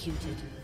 executed.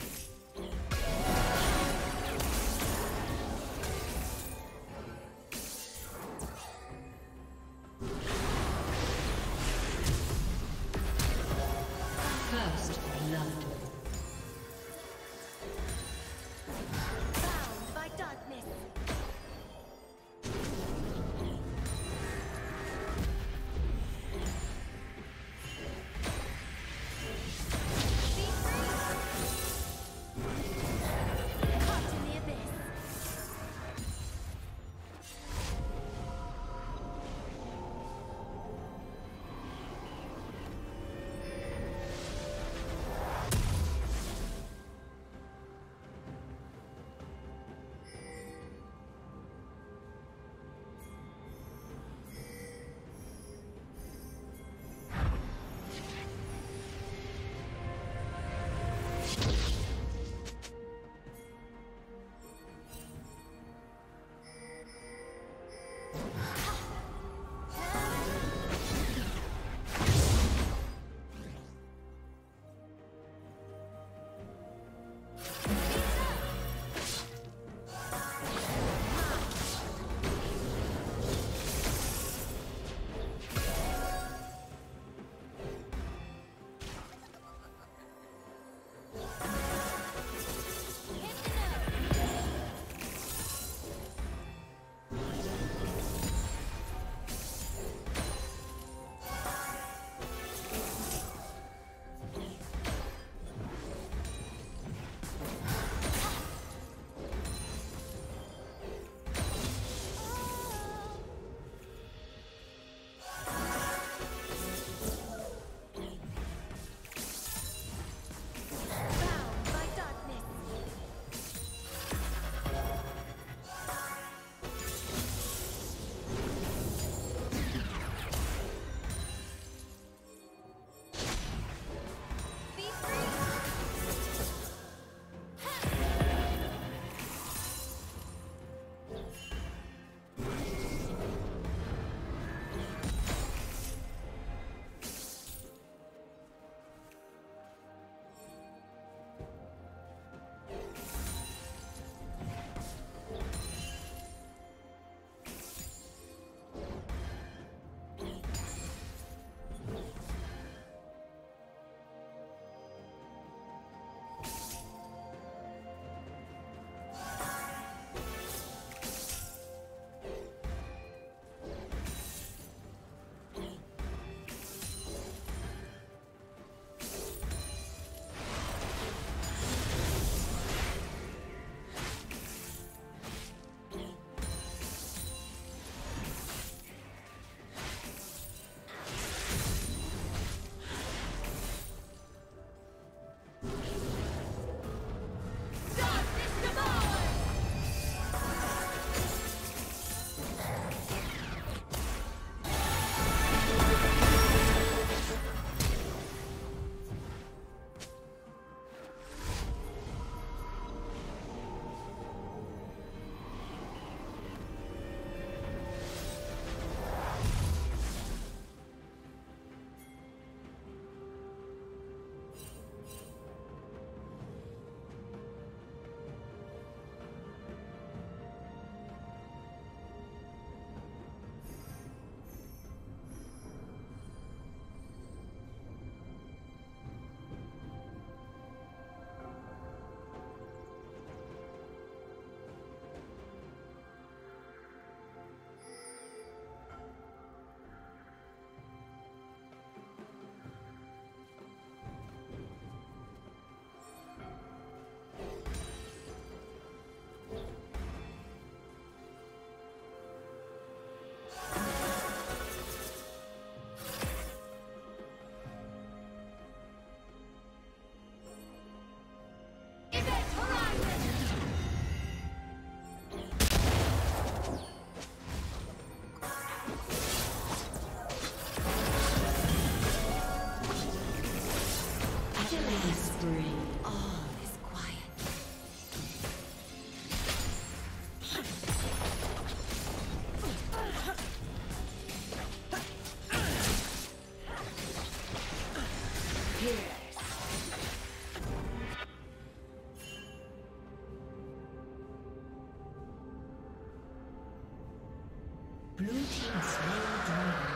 Blue team slain dragon.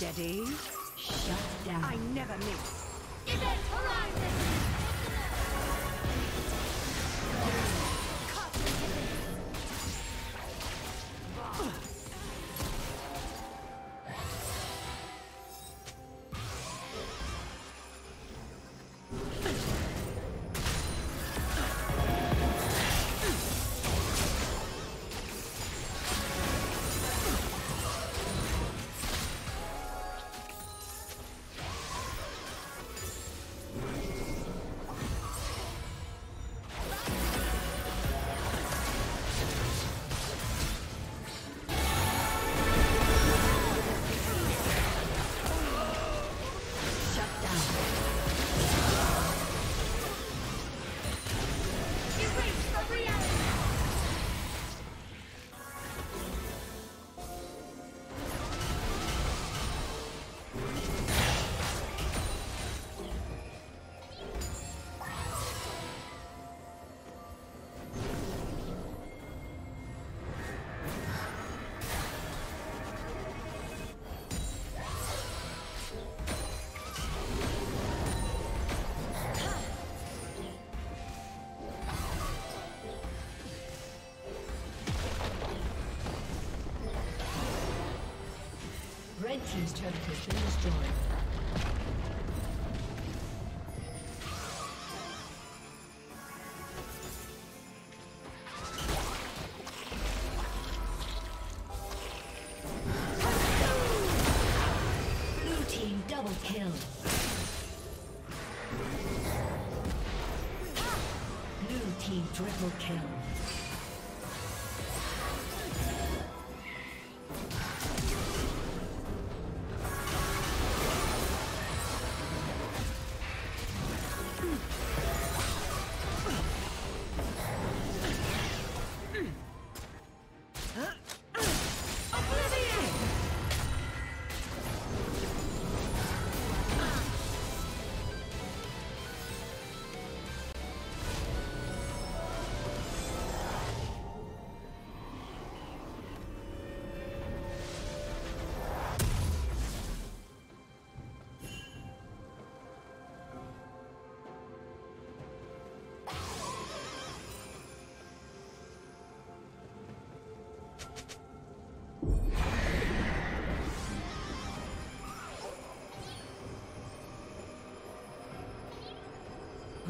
Steady. Shut down. I never miss. Red Team's turret has been destroyed. Blue Team double kill. Blue Team triple kill.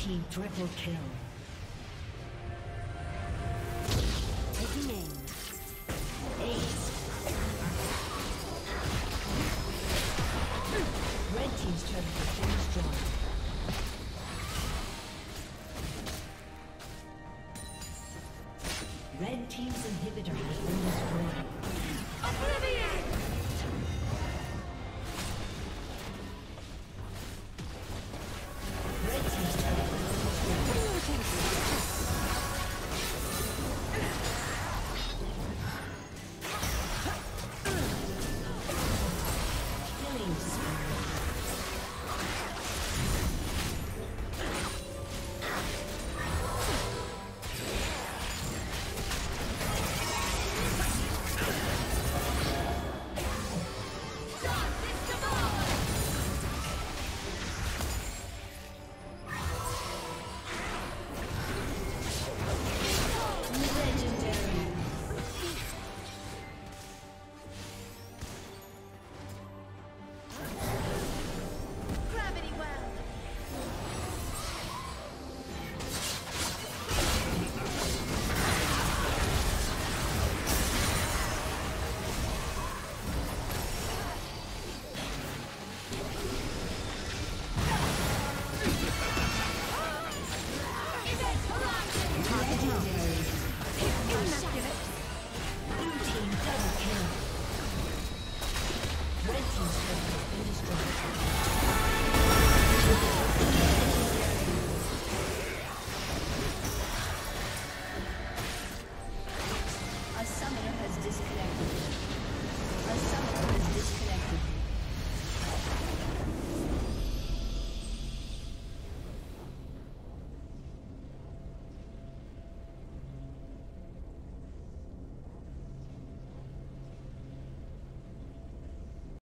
Team triple kill. Taking. Ace. Red team's turret destroyed. Red team's inhibitor has been destroyed. Oblivion!